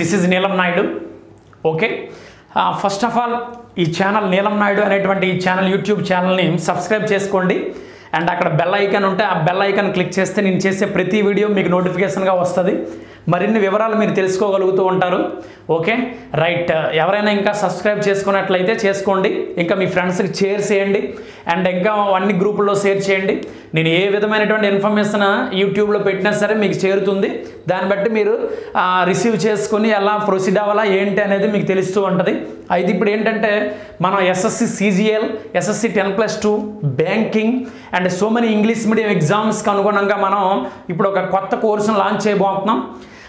This is Neelam Naidu. Okay? First of all ఈ channel Neelam Naidu అనేటువంటి ఈ ఛానల్ యూట్యూబ్ ఛానల్ని సబ్స్క్రైబ్ చేసుకోండి. అండ్ అక్కడ బెల్ ఐకాన్ ఉంటే ఆ బెల్ ఐకాన్ క్లిక్ చేస్తే నేను చేసే ప్రతి వీడియో మీకు నోటిఫికేషన్గా వస్తుంది. మరిన్ని వివరాలు మీరు తెలుసుకోగలుగుతూ ఉంటారు. ఓకే? రైట్. ఎవరైనా ఇంకా సబ్స్క్రైబ్ చేసుకున్నట్లయితే చేసుకోండి. ఇంకా మీ ఫ్రెండ్స్కి షేర్ చేయండి. అండ్ ఇంకా అన్ని గ్రూపుల్లో షేర్ చేయండి. నేను ఏ విధమైనటువంటి ఇన్ఫర్మేషన్ యూట్యూబ్లో పెట్టినా సరే మీకు చేరుతుంది. దాన్ని బట్టి మీరు రిసీవ్ చేసుకుని ఎలా ప్రొసీడ్ అవ్వాలా ఏంటి అనేది మీకు తెలుస్తూ ఉంటుంది. అయితే ఇప్పుడు ఏంటంటే మనం SSC CGL SSC ten plus two banking and so many English medium ఎగ్జామ్స్కి అనుగుణంగా మనం ఇప్పుడు ఒక కొత్త కోర్సును లాంచ్ చేయబోతున్నాం.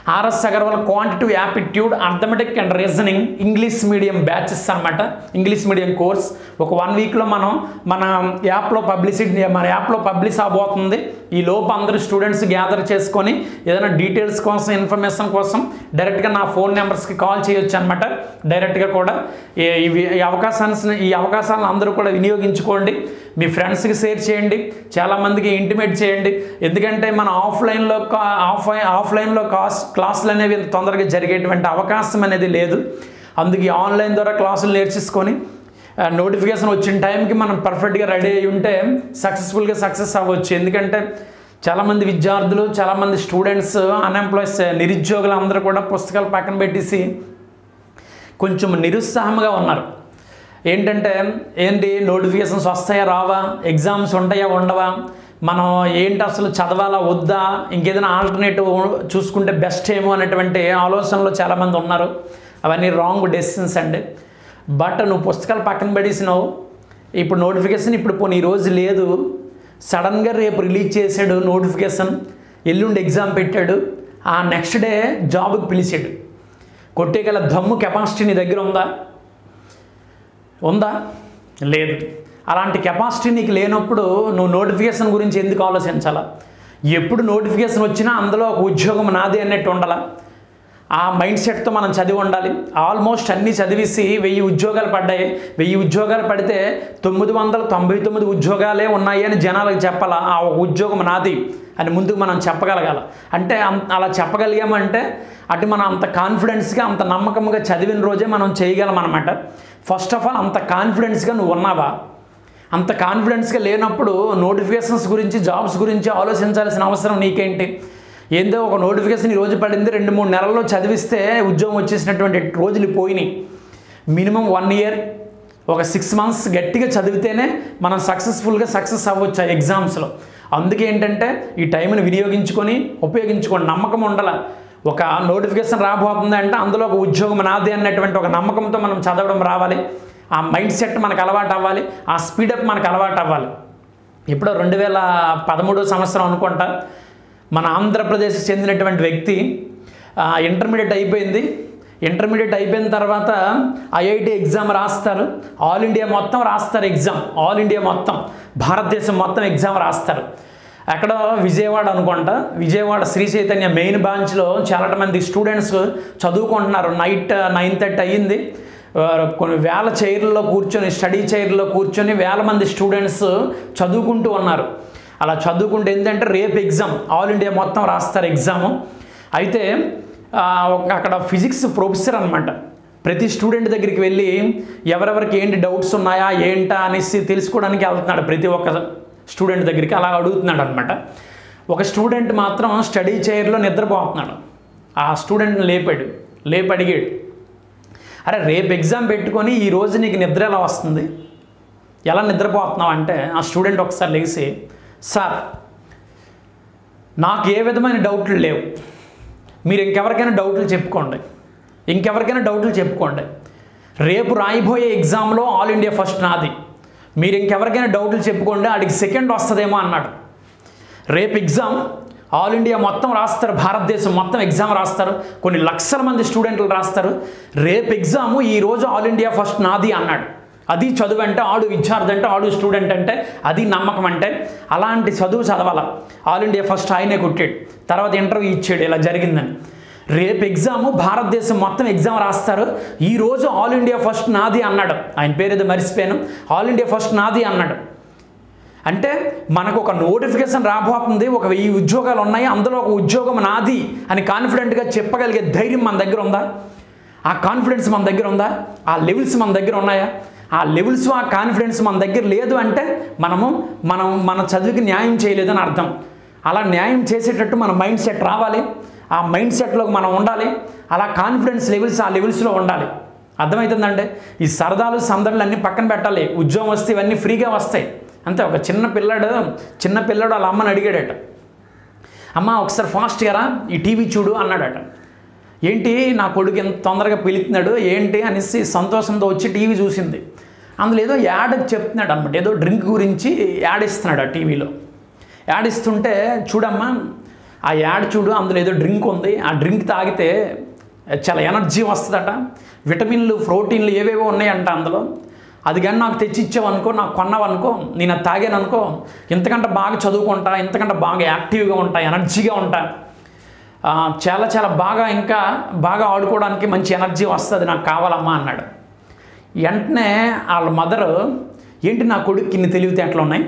R S Agarwal quantitative aptitude arithmetic and reasoning English medium batches అనమాట ఇంగ్లీష్ మీడియం కోర్స్ ఒక వన్ వీక్లో మనం మన యాప్లో పబ్లిసిటీ మన యాప్లో పబ్లిష్ అవబోతుంది ఈ లోపు అందరు స్టూడెంట్స్ గ్యాదర్ చేసుకొని ఏదైనా డీటెయిల్స్ కోసం ఇన్ఫర్మేషన్ కోసం డైరెక్ట్గా నా ఫోన్ నెంబర్స్కి కాల్ చేయొచ్చు అనమాట డైరెక్ట్గా కూడా ఈ- ఇవి ఈ అవకాశాన్ని ఈ అవకాశాలను అందరూ కూడా వినియోగించుకోండి. మీ ఫ్రెండ్స్కి షేర్ చేయండి. చాలామందికి ఇంటిమేట్ చేయండి. ఎందుకంటే మన ఆఫ్లైన్లో కా- ఆఫ్ ఆఫ్లైన్లో కాస్ క్లాసులు అనేవి తొందరగా జరిగేటువంటి అవకాశం అనేది లేదు. అందుకే ఆన్లైన్ ద్వారా క్లాసులు నేర్చేసుకొని నోటిఫికేషన్ వచ్చిన టైంకి మనం పర్ఫెక్ట్గా రెడీ అయ్యి ఉంటే సక్సెస్ఫుల్గా సక్సెస్ అవ్వచ్చు. ఎందుకంటే చాలామంది విద్యార్థులు చాలామంది స్టూడెంట్స్ అన్ఎంప్లాయ్స్ నిరుద్యోగులు అందరూ కూడా పుస్తకాలు పక్కన పెట్టేసి కొంచెం నిరుత్సాహంగా ఉన్నారు. ఏంటంటే ఏంటి నోటిఫికేషన్స్ వస్తాయా రావా? ఎగ్జామ్స్ ఉంటాయా ఉండవా? మనం ఏంటి అసలు చదవాలా వద్దా? ఇంకేదైనా ఆల్టర్నేటివ్ చూసుకుంటే బెస్ట్ ఏమో అనేటువంటి ఆలోచనలో చాలామంది ఉన్నారు. అవన్నీ రాంగ్ డెసిషన్స్ అండి. బట్ నువ్వు పుస్తకాలు పక్కన పడేసినావు ఇప్పుడు నోటిఫికేషన్ ఇప్పుడు పోనీ ఈరోజు రోజు లేదు. సడన్గా రేపు రిలీజ్ చేశాడు నోటిఫికేషన్ ఎల్లుండి ఎగ్జామ్ పెట్టాడు ఆ నెక్స్ట్ డే జాబ్కి పిలిచాడు. కొట్టేగల దమ్ము కెపాసిటీ నీ దగ్గర ఉందా? ఉందా? లేదు. అలాంటి కెపాసిటీ నీకు లేనప్పుడు నువ్వు నోటిఫికేషన్ గురించి ఎందుకు ఆలోచించాలా? ఎప్పుడు నోటిఫికేషన్ వచ్చినా అందులో ఒక ఉద్యోగం నాది అన్నట్టు ఉండాలా? ఆ మైండ్ సెట్తో మనం చదివి ఉండాలి. ఆల్మోస్ట్ అన్నీ చదివేసి వెయ్యి ఉద్యోగాలు పడ్డాయి. వెయ్యి ఉద్యోగాలు పడితే తొమ్మిది వందల తొంభై తొమ్మిది ఉద్యోగాలే ఉన్నాయి అని జనాలకు చెప్పాలా? ఆ ఒక ఉద్యోగం నాది అని ముందుకు మనం చెప్పగలగాల. అంటే అలా చెప్పగలిగామంటే అటు మనం అంత కాన్ఫిడెన్స్గా అంత నమ్మకంగా చదివిన రోజే మనం చేయగలం అనమాట ఫస్ట్ ఆఫ్ ఆల్ అంత కాన్ఫిడెన్స్గా నువ్వు ఉన్నావా? అంత కాన్ఫిడెన్స్గా లేనప్పుడు నోటిఫికేషన్స్ గురించి జాబ్స్ గురించి ఆలోచించాల్సిన అవసరం నీకేంటి? ఏందో ఒక నోటిఫికేషన్ ఈ రోజు పడింది రెండు మూడు నెలల్లో చదివిస్తే ఉద్యోగం వచ్చేసినటువంటి రోజులు పోయినాయి. మినిమం వన్ ఇయర్ ఒక సిక్స్ మంత్స్ గట్టిగా చదివితేనే మనం సక్సెస్ఫుల్గా సక్సెస్ అవ్వచ్చు ఆ ఎగ్జామ్స్లో అందుకే ఏంటంటే ఈ టైంని వినియోగించుకొని ఉపయోగించుకోండి నమ్మకం ఉండాల. ఒక నోటిఫికేషన్ రాబోతుంది అంటే అందులో ఒక ఉద్యోగం నాది అన్నటువంటి ఒక నమ్మకంతో మనం చదవడం రావాలి. ఆ మైండ్ సెట్ మనకు అలవాటు అవ్వాలి ఆ స్పీడప్ మనకు అలవాటు అవ్వాలి. ఇప్పుడు రెండు వేల పదమూడో సంవత్సరం అనుకుంటా మన ఆంధ్రప్రదేశ్కి చెందినటువంటి వ్యక్తి ఇంటర్మీడియట్ అయిపోయింది. ఇంటర్మీడియట్ అయిపోయిన తర్వాత ఐఐటి ఎగ్జామ్ రాస్తారు. ఆల్ ఇండియా మొత్తం రాస్తారు ఎగ్జామ్ ఆల్ ఇండియా మొత్తం. భారతదేశం మొత్తం ఎగ్జామ్ రాస్తారు. అక్కడ విజయవాడ అనుకుంటా. విజయవాడ శ్రీ చైతన్య మెయిన్ బ్రాంచ్లో చాలా మంది స్టూడెంట్స్ చదువుకుంటున్నారు. నైట్ నైన్ థర్టీ అయ్యింది. కొన్ని వేల చైర్లలో కూర్చొని స్టడీ చైర్లో కూర్చొని వేల మంది స్టూడెంట్స్ చదువుకుంటూ ఉన్నారు. అలా చదువుకుంటే ఏంటంటే రేపు ఎగ్జామ్ ఆల్ ఇండియా మొత్తం రాస్తారు ఎగ్జాము. అయితే అక్కడ ఫిజిక్స్ ప్రొఫెసర్ అనమాట ప్రతి స్టూడెంట్ దగ్గరికి వెళ్ళి ఎవరెవరికి ఏంటి డౌట్స్ ఉన్నాయా ఏంటా అనేసి తెలుసుకోవడానికి వెళ్తున్నాడు ప్రతి ఒక్క స్టూడెంట్ దగ్గరికి. అలా అడుగుతున్నాడు అనమాట ఒక స్టూడెంట్ మాత్రం స్టడీ చైర్లో నిద్రపోతున్నాడు. ఆ స్టూడెంట్ని లేపాడు. లేపి అడిగాడు అరే రేపు ఎగ్జామ్ పెట్టుకొని ఈ రోజు నీకు నిద్ర ఎలా వస్తుంది? ఎలా నిద్రపోతున్నావు? అంటే ఆ స్టూడెంట్ ఒకసారి లేచి సార్ నాకు ఏ విధమైన డౌట్లు లేవు. మీరు ఇంకెవరికైనా డౌట్లు చెప్పుకోండి. ఇంకెవరికైనా డౌట్లు చెప్పుకోండి. రేపు రాయిపోయే ఎగ్జామ్లో ఆల్ ఇండియా ఫస్ట్ నాది. మీరు ఇంకెవరికైనా డౌట్లు చెప్పుకోండి వాడికి సెకండ్ వస్తుందేమో అన్నాడు. రేపు ఎగ్జామ్ ఆల్ ఇండియా మొత్తం రాస్తారు భారతదేశం మొత్తం ఎగ్జామ్ రాస్తారు కొన్ని లక్షల మంది స్టూడెంట్లు రాస్తారు. రేపు ఎగ్జామ్ ఈరోజు ఆల్ ఇండియా ఫస్ట్ నాది అన్నాడు. అది చదువు అంటే ఆడు విద్యార్థి అంటే ఆడు స్టూడెంట్ అంటే అది నమ్మకం అంటే అలాంటి చదువు చదవాల. ఆల్ ఇండియా ఫస్ట్ ఆయనే కొట్టాడు. తర్వాత ఇంటర్వ్యూ ఇచ్చాడు. ఇలా జరిగిందని. రేపు ఎగ్జామ్ భారతదేశం మొత్తం ఎగ్జామ్ రాస్తారు. ఈరోజు ఆల్ ఇండియా ఫస్ట్ నాది అన్నాడు. ఆయన పేరు ఏదో మర్చిపోయాను. ఆల్ ఇండియా ఫస్ట్ నాది అన్నాడు. అంటే మనకు ఒక నోటిఫికేషన్ రాబోతుంది. ఒక వెయ్యి ఉద్యోగాలు ఉన్నాయి. అందులో ఒక ఉద్యోగం నాది అని కాన్ఫిడెంట్గా చెప్పగలిగే ధైర్యం మన దగ్గర ఉందా? ఆ కాన్ఫిడెన్స్ మన దగ్గర ఉందా? ఆ లెవెల్స్ మన దగ్గర ఉన్నాయా? ఆ లెవెల్స్ ఆ కాన్ఫిడెన్స్ మన దగ్గర లేదు అంటే మనము మనం మన చదువుకి న్యాయం చేయలేదని అర్థం. అలా న్యాయం చేసేటట్టు మన మైండ్ సెట్ రావాలి. ఆ మైండ్ సెట్లోకి మనం ఉండాలి. అలా కాన్ఫిడెన్స్ లెవెల్స్ ఆ లెవెల్స్లో ఉండాలి. అర్థమవుతుందంటే ఈ సరదాలు సందడులు అన్నీ పక్కన పెట్టాలి. ఉద్యోగం వస్తే ఇవన్నీ ఫ్రీగా వస్తాయి. అంతే ఒక చిన్న పిల్లాడు చిన్న పిల్లాడు వాళ్ళ అమ్మని అడిగాడట. అమ్మ ఒకసారి ఫాస్ట్గా రా ఈ టీవీ చూడు అన్నాడట. ఏంటి నా కొడుకు ఎంత తొందరగా పిలుతున్నాడు ఏంటి అనేసి సంతోషంతో వచ్చి టీవీ చూసింది. అందులో ఏదో యాడ్ చెప్తున్నాడు అనమాట ఏదో డ్రింక్ గురించి యాడ్ ఇస్తున్నాడు ఆ టీవీలో. యాడ్ ఇస్తుంటే చూడమ్మా ఆ యాడ్ చూడు అందులో ఏదో డ్రింక్ ఉంది. ఆ డ్రింక్ తాగితే చాలా ఎనర్జీ వస్తుందట. విటమిన్లు ప్రోటీన్లు ఏవేవో ఉన్నాయంట అందులో. అది కానీ నాకు తెచ్చి ఇచ్చావనుకో నాకు కొన్నావనుకో నేను అది తాగాను అనుకో ఇంతకంటే బాగా చదువుకుంటా ఇంతకంటే బాగా యాక్టివ్గా ఉంటా ఎనర్జీగా ఉంటా. చాలా చాలా బాగా ఇంకా బాగా ఆడుకోవడానికి మంచి ఎనర్జీ వస్తుంది నాకు కావాలమ్మా అన్నాడు. వెంటనే వాళ్ళ మదర్ ఏంటి నా కొడుక్కి ఇన్ని తెలివితేటలు ఉన్నాయి?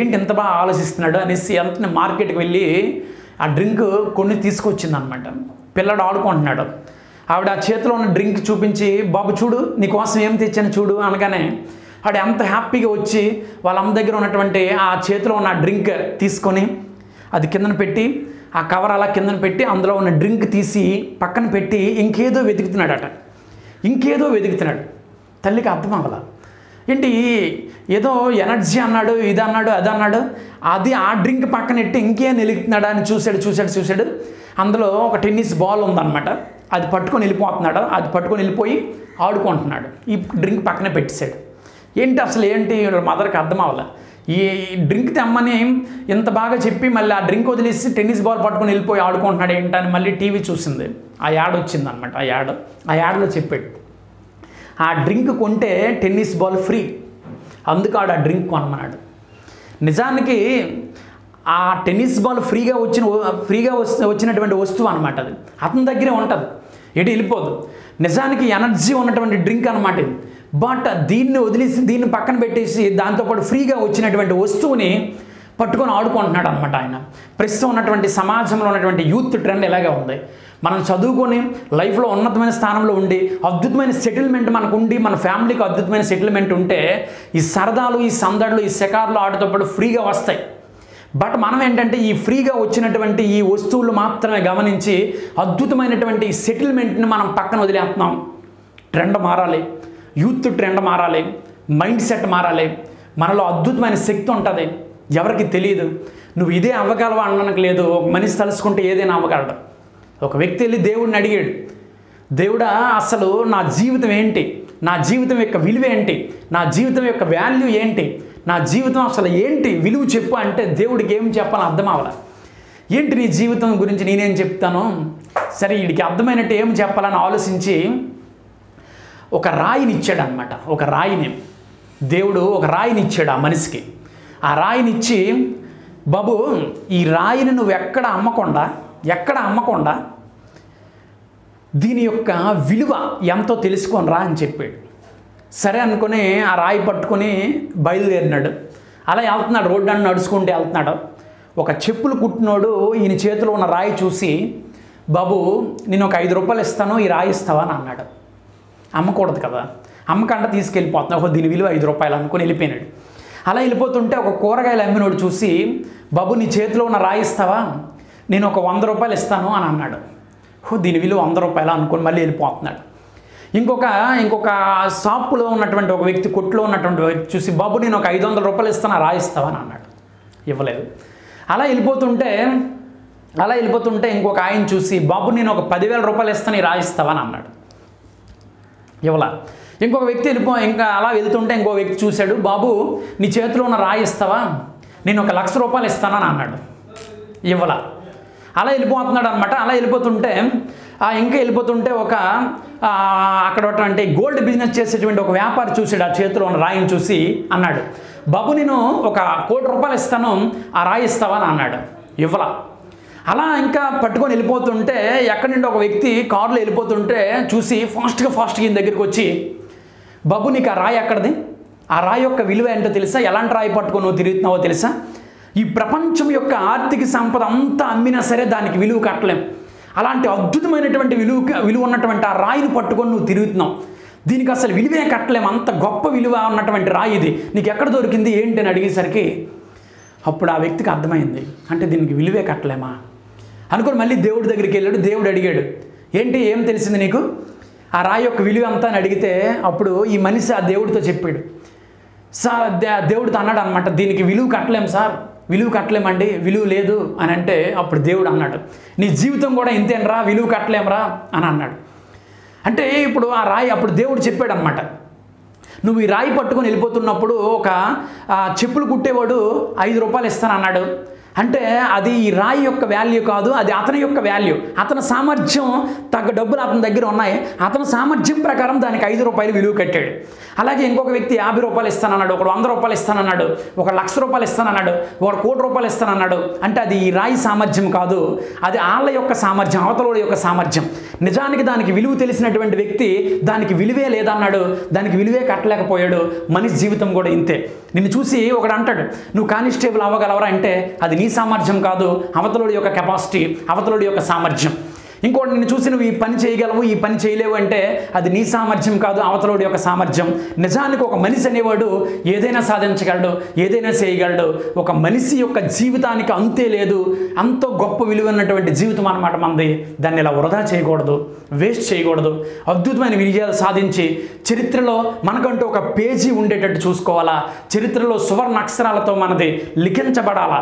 ఏంటి ఎంత బాగా ఆలోచిస్తున్నాడు? అనేసి వెంటనే మార్కెట్కి వెళ్ళి ఆ డ్రింక్ కొన్ని తీసుకొచ్చింది అనమాట పిల్లడు ఆడుకుంటున్నాడు. ఆవిడ ఆ చేతిలో ఉన్న డ్రింక్ చూపించి బాబు చూడు నీకోసం ఏం తెచ్చాను చూడు అనగానే ఆవిడ ఎంత హ్యాపీగా వచ్చి వాళ్ళ అమ్మ దగ్గర ఉన్నటువంటి ఆ చేతిలో ఉన్న డ్రింక్ తీసుకొని అది కిందన పెట్టి ఆ కవర్ అలా కిందన పెట్టి అందులో ఉన్న డ్రింక్ తీసి పక్కన పెట్టి ఇంకేదో వెతుకుతున్నాడట. ఇంకేదో వెతుకుతున్నాడు. తల్లికి అర్థం అవ్వాల. ఏంటి? ఏదో ఎనర్జీ అన్నాడు ఇది అన్నాడు అది అన్నాడు. అది ఆ డ్రింక్ పక్కన ఎట్టి ఇంకేం వెలుగుతున్నాడా అని చూశాడు చూశాడు చూశాడు. అందులో ఒక టెన్నిస్ బాల్ ఉందన్నమాట. అది పట్టుకొని వెళ్ళిపోతున్నాడు. అది పట్టుకొని వెళ్ళిపోయి ఆడుకుంటున్నాడు. ఈ డ్రింక్ పక్కన పెట్టేశాడు. ఏంటి అసలు ఏంటి? మదర్కి అర్థం అవ్వాలి. ఈ డ్రింక్ తెమ్మని ఇంత బాగా చెప్పి మళ్ళీ ఆ డ్రింక్ వదిలేసి టెన్నిస్ బాల్ పట్టుకొని వెళ్ళిపోయి ఆడుకుంటున్నాడు ఏంటని మళ్ళీ టీవీ చూసింది. ఆ యాడ్ వచ్చింది అనమాట ఆ యాడ్. ఆ యాడ్లో చెప్పాడు ఆ డ్రింక్ కొంటే టెన్నిస్ బాల్ ఫ్రీ అందుకు ఆడు ఆ డ్రింక్ కొనమన్నాడు. నిజానికి ఆ టెన్నిస్ బాల్ ఫ్రీగా వచ్చిన ఫ్రీగా వచ్చినటువంటి వస్తువు అనమాట అది. అతని దగ్గరే ఉంటుంది ఎటు వెళ్ళిపోదు. నిజానికి ఎనర్జీ ఉన్నటువంటి డ్రింక్ అనమాట ఇది. బట్ దీన్ని వదిలేసి దీన్ని పక్కన పెట్టేసి దాంతోపాటు ఫ్రీగా వచ్చినటువంటి వస్తువుని పట్టుకొని ఆడుకుంటున్నాడు అనమాట ఆయన. ప్రస్తుతం ఉన్నటువంటి సమాజంలో ఉన్నటువంటి యూత్ ట్రెండ్ ఎలాగే ఉంది. మనం చదువుకొని లైఫ్లో ఉన్నతమైన స్థానంలో ఉండి అద్భుతమైన సెటిల్మెంట్ మనకు ఉండి మన ఫ్యామిలీకి అద్భుతమైన సెటిల్మెంట్ ఉంటే ఈ సరదాలు ఈ సందడులు ఈ శకార్లు ఆడేటప్పుడు పాటు ఫ్రీగా వస్తాయి. బట్ మనం ఏంటంటే ఈ ఫ్రీగా వచ్చినటువంటి ఈ వస్తువులు మాత్రమే గమనించి అద్భుతమైనటువంటి సెటిల్మెంట్ని మనం పక్కన వదిలేస్తున్నాం. ట్రెండ్ మారాలి. యూత్ ట్రెండ్ మారాలి మైండ్ సెట్ మారాలి మనలో అద్భుతమైన శక్తి ఉంటుంది ఎవరికి తెలియదు. నువ్వు ఇదే అవ్వగలవా అనడానికి లేదు ఒక మనిషి తలుసుకుంటే ఏదైనా అవ్వగలడు. ఒక వ్యక్తి వెళ్ళి దేవుడిని అడిగాడు దేవుడా అసలు నా జీవితం ఏంటి? నా జీవితం యొక్క విలువ ఏంటి? నా జీవితం యొక్క వాల్యూ ఏంటి? నా జీవితం అసలు ఏంటి? విలువ చెప్పు అంటే దేవుడికి ఏం చెప్పాలని అర్థం అవ్వాలి. ఏంటి నీ జీవితం గురించి నేనేం చెప్తాను? సరే వీడికి అర్థమైనట్టు ఏం చెప్పాలని ఆలోచించి ఒక రాయిని ఇచ్చాడు అనమాట ఒక రాయిని. దేవుడు ఒక రాయిని ఇచ్చాడు ఆ మనిషికి. ఆ రాయినిచ్చి బాబు ఈ రాయిని నువ్వు ఎక్కడ అమ్మకుండా ఎక్కడ అమ్మకుండా దీని యొక్క విలువ ఎంతో తెలుసుకొని రా అని చెప్పాడు. సరే అనుకుని ఆ రాయి పట్టుకొని బయలుదేరినాడు. అలా వెళ్తున్నాడు రోడ్డు అని నడుచుకుంటూ వెళ్తున్నాడు. ఒక చెప్పులు కుట్టినోడు ఈయన చేతిలో ఉన్న రాయి చూసి బాబు నేను ఒక ఐదు రూపాయలు ఇస్తాను ఈ రాయి ఇస్తావా? అని అన్నాడు. అమ్మకూడదు కదా. అమ్మకంట తీసుకెళ్ళిపోతున్నా ఒక దీని విలువ ఐదు రూపాయలు అనుకుని వెళ్ళిపోయినాడు. అలా వెళ్ళిపోతుంటే ఒక కూరగాయలు అమ్మినోడు చూసి బాబు నీ చేతిలో ఉన్న రాయిస్తావా నేను ఒక వంద రూపాయలు ఇస్తాను అని అన్నాడు. ఓ దీని విలువ వంద రూపాయలు? అనుకుని మళ్ళీ వెళ్ళిపోతున్నాడు. ఇంకొక ఇంకొక షాపులో ఉన్నటువంటి ఒక వ్యక్తి కొట్లో ఉన్నటువంటి వ్యక్తి చూసి బాబు నేను ఒక ఐదు వందల రూపాయలు ఇస్తాను రాయిస్తావా అని అన్నాడు. ఇవ్వలేదు. అలా వెళ్ళిపోతుంటే అలా వెళ్ళిపోతుంటే ఇంకొక ఆయన చూసి బాబు నేను ఒక పదివేల రూపాయలు ఇస్తాను రాయిస్తావా అని అన్నాడు. ఇవ్వలా. ఇంకొక వ్యక్తి వెళ్ళిపో ఇంకా అలా వెళ్తుంటే ఇంకో వ్యక్తి చూశాడు బాబు నీ చేతిలో ఉన్న రాయి ఇస్తావా? నేను ఒక లక్ష రూపాయలు ఇస్తానని అన్నాడు. ఇవ్వలా. అలా వెళ్ళిపోతున్నాడు అనమాట అలా వెళ్ళిపోతుంటే ఇంకా వెళ్ళిపోతుంటే ఒక అక్కడ అంటే గోల్డ్ బిజినెస్ చేసేటువంటి ఒక వ్యాపారి చూసాడు ఆ చేతిలో ఉన్న రాయిని చూసి అన్నాడు బాబు నేను ఒక కోటి రూపాయలు ఇస్తాను ఆ రాయి ఇస్తావా? అని అన్నాడు. ఇవ్వలా. అలా ఇంకా పట్టుకొని వెళ్ళిపోతుంటే ఎక్కడి నుండి ఒక వ్యక్తి కారులో వెళ్ళిపోతుంటే చూసి ఫాస్ట్గా ఫాస్ట్గా ఈయన దగ్గరికి వచ్చి బాబు నీకు ఆ రాయి ఎక్కడిది? ఆ రాయి యొక్క విలువ ఏంటో తెలుసా? ఎలాంటి రాయి పట్టుకొని నువ్వు తిరుగుతున్నావో తెలుసా? ఈ ప్రపంచం యొక్క ఆర్థిక సంపద అంతా అమ్మినా సరే దానికి విలువ కట్టలేం. అలాంటి అద్భుతమైనటువంటి విలువ విలువ ఉన్నటువంటి ఆ రాయిని పట్టుకొని నువ్వు తిరుగుతున్నావు. దీనికి అసలు విలువే కట్టలేం. అంత గొప్ప విలువ ఉన్నటువంటి రాయి ఇది. నీకు ఎక్కడ దొరికింది? ఏంటి? అని అడిగేసరికి అప్పుడు ఆ వ్యక్తికి అర్థమైంది. అంటే దీనికి విలువే కట్టలేమా? అనుకుని మళ్ళీ దేవుడి దగ్గరికి వెళ్ళాడు దేవుడు అడిగాడు ఏంటి ఏం తెలిసింది నీకు? ఆ రాయి యొక్క విలువ అంతా అని అడిగితే అప్పుడు ఈ మనిషి ఆ దేవుడితో చెప్పాడు సార్ దే- దేవుడితో అన్నాడు అనమాట దీనికి విలువ కట్టలేం సార్ విలువ కట్టలేమండి విలువ లేదు అని అంటే అప్పుడు దేవుడు అన్నాడు నీ జీవితం కూడా ఇంతేనరా విలువ కట్టలేమరా అని అన్నాడు. అంటే ఇప్పుడు ఆ రాయి అప్పుడు దేవుడు చెప్పాడు అనమాట నువ్వు ఈ రాయి పట్టుకొని వెళ్ళిపోతున్నప్పుడు ఒక చెప్పులు కుట్టేవాడు ఐదు రూపాయలు ఇస్తాను అన్నాడు అంటే అది ఈ రాయి యొక్క వాల్యూ కాదు అది అతని యొక్క వాల్యూ అతని సామర్థ్యం తగ్గ డబ్బులు అతని దగ్గర ఉన్నాయి. అతని సామర్థ్యం ప్రకారం దానికి ఐదు రూపాయలు విలువ కట్టాడు. అలాగే ఇంకొక వ్యక్తి యాభై రూపాయలు ఇస్తానన్నాడు ఒకడు వంద రూపాయలు ఇస్తానన్నాడు ఒక లక్ష రూపాయలు ఇస్తానన్నాడు ఒక కోటి రూపాయలు ఇస్తానన్నాడు. అంటే అది ఈ రాయి సామర్థ్యం కాదు అది వాళ్ళ యొక్క సామర్థ్యం అవతల యొక్క సామర్థ్యం. నిజానికి దానికి విలువ తెలిసినటువంటి వ్యక్తి దానికి విలువే లేదన్నాడు దానికి విలువే కట్టలేకపోయాడు. మనిషి జీవితం కూడా ఇంతే. నిన్ను చూసి ఒకడు అంటాడు నువ్వు కానిస్టేబుల్ అవ్వగలవరా? అంటే అది నీ సామర్థ్యం కాదు అవతలుడి యొక్క కెపాసిటీ అవతలుడి యొక్క సామర్థ్యం. ఇంకోటి నిన్ను చూసి నువ్వు ఈ పని చేయగలవు ఈ పని చేయలేవు అంటే అది నీ సామర్థ్యం కాదు అవతలోడి యొక్క సామర్థ్యం. నిజానికి ఒక మనిషి అనేవాడు ఏదైనా సాధించగలడు ఏదైనా చేయగలడు. ఒక మనిషి యొక్క జీవితానికి అంతే లేదు అంత గొప్ప విలువ ఉన్నటువంటి జీవితం అన్నమాట మనది. దాన్ని ఇలా వృధా చేయకూడదు వేస్ట్ చేయకూడదు. అద్భుతమైన విజయాలు సాధించి చరిత్రలో మనకంటూ ఒక పేజీ ఉండేటట్టు చూసుకోవాలా? చరిత్రలో సువర్ణ అక్షరాలతో మనది లిఖించబడాలా?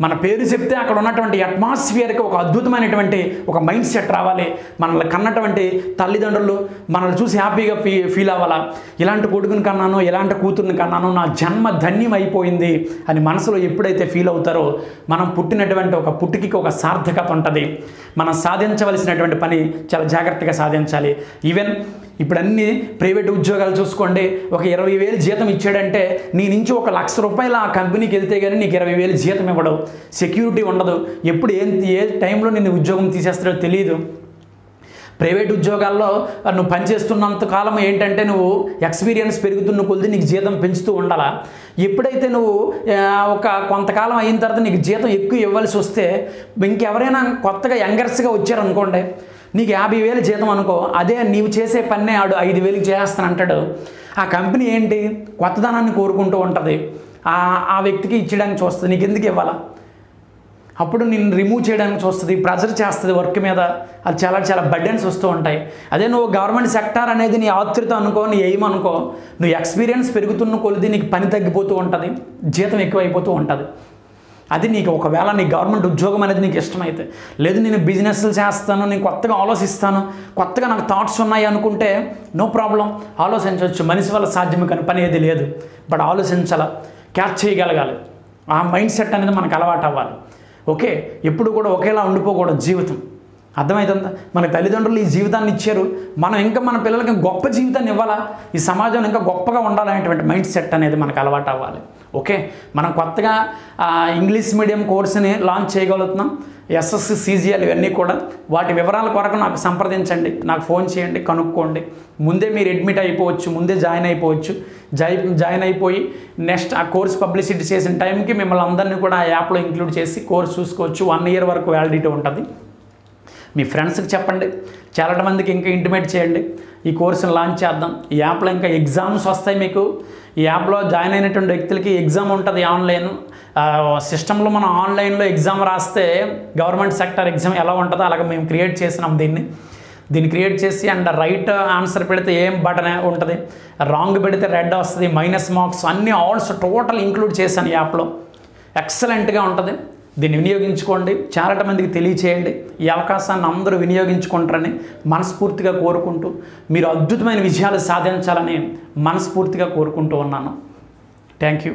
మన పేరు చెప్తే అక్కడ ఉన్నటువంటి అట్మాస్ఫియర్కి ఒక అద్భుతమైనటువంటి ఒక మైండ్ సెట్ రావాలి. మనల్ని కన్నటువంటి తల్లిదండ్రులు మనల్ని చూసి హ్యాపీగా ఫీ ఫీల్ అవ్వాలా? ఇలాంటి కొడుకుని కన్నాను ఇలాంటి కూతుర్ని కన్నాను నా జన్మ ధన్యం అయిపోయింది అని మనసులో ఎప్పుడైతే ఫీల్ అవుతారో మనం పుట్టినటువంటి ఒక పుట్టుకి ఒక సార్థకత ఉంటుంది. మనం సాధించవలసినటువంటి పని చాలా జాగ్రత్తగా సాధించాలి. ఈవెన్ ఇప్పుడు అన్ని ప్రైవేట్ ఉద్యోగాలు చూసుకోండి. ఒక ఇరవై వేలు జీతం ఇచ్చాడంటే నీ నుంచి ఒక లక్ష రూపాయలు ఆ కంపెనీకి వెళ్తే కానీ నీకు ఇరవై వేలు జీతం ఇవ్వడం. సెక్యూరిటీ ఉండదు. ఎప్పుడు ఏ ఏ టైంలో నిన్ను ఉద్యోగం తీసేస్తాడో తెలియదు ప్రైవేట్ ఉద్యోగాల్లో నువ్వు పనిచేస్తున్నంత కాలం ఏంటంటే నువ్వు ఎక్స్పీరియన్స్ పెరుగుతున్న కొద్ది నీకు జీతం పెంచుతూ ఉండాలా. ఎప్పుడైతే నువ్వు ఒక కొంతకాలం అయిన తర్వాత నీకు జీతం ఎక్కువ ఇవ్వాల్సి వస్తే ఇంకెవరైనా కొత్తగా యంగర్స్గా వచ్చారనుకోండి. నీకు యాభై వేలు జీతం అనుకో అదే నీవు చేసే పన్నే ఆడు ఐదు వేలకు చేస్తాను అంటాడు. ఆ కంపెనీ ఏంటి? కొత్తదనాన్ని కోరుకుంటూ ఉంటుంది. ఆ ఆ వ్యక్తికి ఇచ్చడానికి చూస్తుంది. నీకు ఎందుకు ఇవ్వాలా? అప్పుడు నిన్ను రిమూవ్ చేయడానికి చూస్తుంది ప్రెజర్ చేస్తుంది వర్క్ మీద. అది చాలా చాలా బర్డెన్స్ వస్తూ ఉంటాయి. అదే నువ్వు గవర్నమెంట్ సెక్టార్ అనేది నీ ఆతృత అనుకో నీ ఎయిమ్ అనుకో నువ్వు ఎక్స్పీరియన్స్ పెరుగుతున్న కొలిది నీకు పని తగ్గిపోతూ ఉంటుంది జీతం ఎక్కువైపోతూ ఉంటుంది. అది నీకు ఒకవేళ నీ గవర్నమెంట్ ఉద్యోగం అనేది నీకు ఇష్టమైతే లేదు నేను బిజినెస్లు చేస్తాను నేను కొత్తగా ఆలోచిస్తాను కొత్తగా నాకు థాట్స్ ఉన్నాయి అనుకుంటే నో ప్రాబ్లం ఆలోచించవచ్చు. మనిషి వల్ల సాధ్యమే కానీ పని ఏది లేదు. బట్ ఆలోచించాల క్యాచ్ చేయగలగాలి. ఆ మైండ్ సెట్ అనేది మనకు అలవాటు అవ్వాలి. ఓకే ఎప్పుడు కూడా ఒకేలా ఉండిపోకూడదు జీవితం. అర్థమవుతుందా మన తల్లిదండ్రులు ఈ జీవితాన్ని ఇచ్చారు. మనం ఇంకా మన పిల్లలకి గొప్ప జీవితాన్ని ఇవ్వాలా? ఈ సమాజం ఇంకా గొప్పగా ఉండాలనేటువంటి మైండ్ సెట్ అనేది మనకు అలవాటు అవ్వాలి. ఓకే మనం కొత్తగా ఇంగ్లీష్ మీడియం కోర్సుని లాంచ్ చేయగలుగుతున్నాం. ఎస్ఎస్సి సీజీఎల్ ఇవన్నీ కూడా. వాటి వివరాల కొరకు నాకు సంప్రదించండి. నాకు ఫోన్ చేయండి కనుక్కోండి. ముందే మీరు అడ్మిట్ అయిపోవచ్చు ముందే జాయిన్ అయిపోవచ్చు. జాయి జాయిన్ అయిపోయి నెక్స్ట్ ఆ కోర్స్ పబ్లిసిటీ చేసిన టైంకి మిమ్మల్ని అందరినీ కూడా ఆ యాప్లో ఇంక్లూడ్ చేసి కోర్స్ చూసుకోవచ్చు. వన్ ఇయర్ వరకు వ్యాలిడిటీ ఉంటుంది. మీ ఫ్రెండ్స్కి చెప్పండి. చాలా మందికి ఇంకా ఇంటిమేట్ చేయండి. ఈ కోర్సును లాంచ్ చేద్దాం. ఈ యాప్లో ఇంకా ఎగ్జామ్స్ వస్తాయి మీకు. ఈ యాప్లో జాయిన్ అయినటువంటి వ్యక్తులకి ఎగ్జామ్ ఉంటుంది ఆన్లైన్. సిస్టంలో మనం ఆన్లైన్లో ఎగ్జామ్ రాస్తే గవర్నమెంట్ సెక్టర్ ఎగ్జామ్ ఎలా ఉంటుందో అలాగే మేము క్రియేట్ చేసినాం దీన్ని. దీన్ని క్రియేట్ చేసి అండ్ రైట్ ఆన్సర్ పెడితే ఏం బటన్ ఉంటుంది? రాంగ్ పెడితే రెడ్ వస్తుంది మైనస్ మార్క్స్ అన్ని ఆల్స్ టోటల్ ఇంక్లూడ్ చేశాను ఈ యాప్లో. ఎక్సలెంట్గా ఉంటుంది. దీన్ని వినియోగించుకోండి. చాలా మందికి తెలియచేయండి. ఈ అవకాశాన్ని అందరూ వినియోగించుకుంటారని మనస్ఫూర్తిగా కోరుకుంటూ మీరు అద్భుతమైన విజయాలు సాధించాలని మనస్ఫూర్తిగా కోరుకుంటూ ఉన్నాను. Thank you